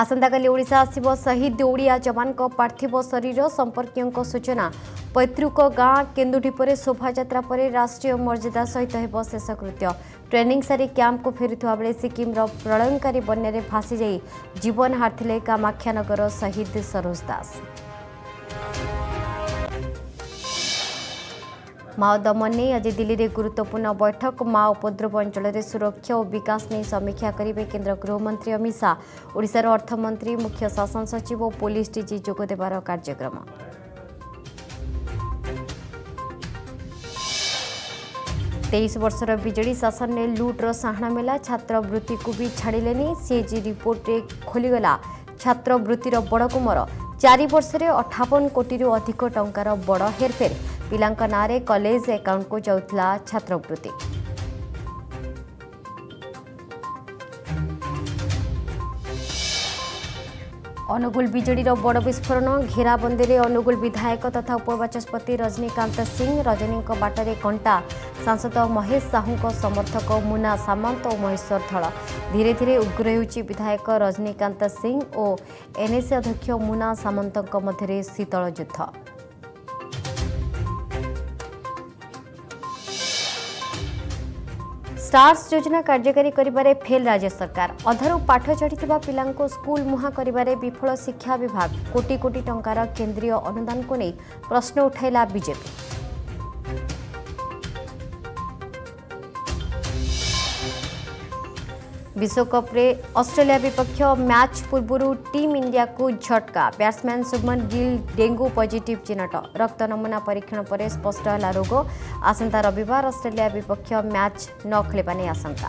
आसिओा शहीद ओड जवान पार्थिव शरीर सम्पर्कीय सूचना पैतृक गाँ केन्दुढीपर शोभर राष्ट्रिय मर्यादा सहित हेर्नु शेषकृत्य ट्रेनिङ सारि क्याम्पको फेलाब सिक्किम र प्रयङ्कारी बन्यारे भाँसिजाई जीवन हारिले कामाख्यानगर शहीद सरोज दास माओ दमन आज दिल्ली गुर्तपूर्ण बैठक माओ उपद्रव अञ्चले सुरक्षा विकास बिकासै समीक्षा गरे केन्द्र गृहमन्त्री अमित शाह ओडार अर्थमन्त्री मुख्य शासन सचिव पुलिस पोलिस डिजिबार कार्यक्रम तेइस वर्ष विजेडि शासनले लुट्र साह मेला छाडिले नि सिएजि रिपोर्ट खोलिगला बडकम चार वर्ष र अठावन कोटि अधिक टा बड हेरफेर ପିଲାଙ୍କ ନାଁରେ କଲେଜ ଆକାଉଣ୍ଟକୁ ଯାଉଥିଲା ଛାତ୍ରବୃତ୍ତି ଅନୁଗୁଳ ବିଜେଡ଼ିର ବଡ଼ ବିସ୍ଫୋରଣ ଘେରାବନ୍ଦୀରେ ଅନୁଗୁଳ ବିଧାୟକ ତଥା ଉପବାଚସ୍ପତି ରଜନୀକାନ୍ତ ସିଂ ରଜନୀଙ୍କ ବାଟରେ କଣ୍ଟା ସାଂସଦ ମହେଶ ସାହୁଙ୍କ ସମର୍ଥକ ମୁନା ସାମନ୍ତ ଓ ମହେଶ୍ୱର ଧଳ ଧୀରେ ଧୀରେ ଉଗ୍ର ହେଉଛି ବିଧାୟକ ରଜନୀକାନ୍ତ ସିଂ ଓ ଏନ୍ଏସି ଅଧ୍ୟକ୍ଷ ମୁନା ସାମନ୍ତଙ୍କ ମଧ୍ୟରେ ଶୀତଳ ଯୁଦ୍ଧ স্টার্স যোজনা কার্যকারী করবার ফেল রাজ্য সরকার অধারু পাঠ চড়ি পিলা স্কুল মুহাঁ করবার বিফল শিক্ষা বিভাগ কোটি কোটি টঙ্কার কেন্দ্রীয় অনুদান প্রশ্ন উঠাইলা বিজেপি ବିଶ୍ୱକପ୍ରେ ଅଷ୍ଟ୍ରେଲିଆ ବିପକ୍ଷ ମ୍ୟାଚ୍ ପୂର୍ବରୁ ଟିମ୍ ଇଣ୍ଡିଆକୁ ଝଟକା batsman Shubman Gill dengue positive ଚିହ୍ନଟ ରକ୍ତ ନମୁନା ପରୀକ୍ଷଣ ପରେ ସ୍ପଷ୍ଟ ହେଲା ରୋଗ ଆସନ୍ତା ରବିବାର ଅଷ୍ଟ୍ରେଲିଆ ବିପକ୍ଷ ମ୍ୟାଚ୍ ନ ଖେଳିବା ନେଇ ଆଶଙ୍କା